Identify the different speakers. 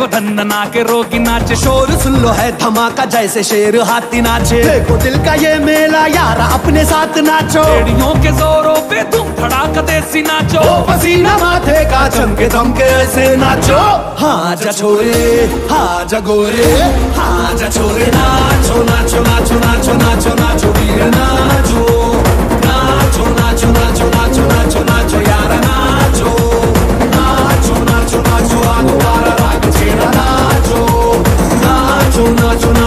Speaker 1: देखो धंधना के रोगी नाचे शोर सुन लो है धमाका जैसे शेर हाथी नाचे।
Speaker 2: देखो दिल का ये मेला यार अपने साथ नाचो।
Speaker 1: एड़ियों के जोरों पे तुम धड़ाका देसी नाचो।
Speaker 2: ओ पसीना माथे का चमके धमके ऐसे नाचो। हाँ जा छोरे हाँ जा गोरे हाँ जा छोरे नाचो। सुना सुना।